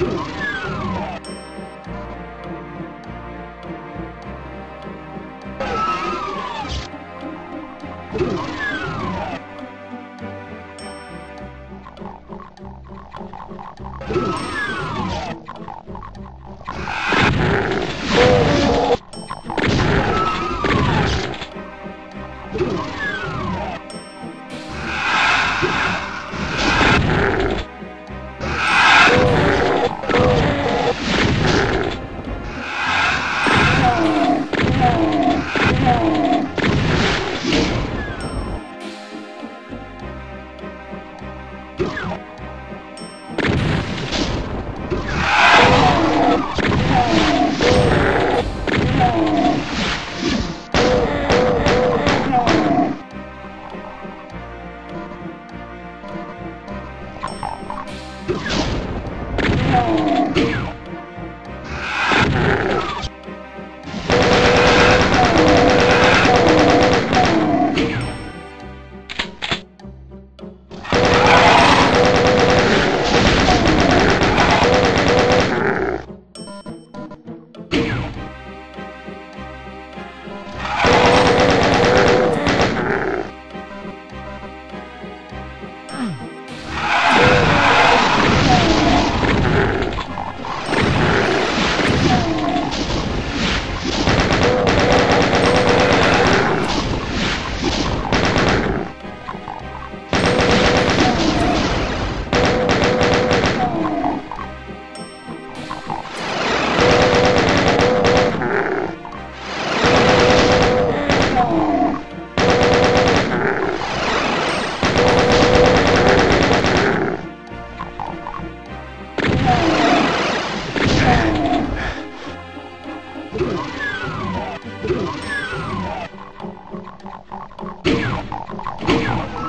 you. Oh. Damn.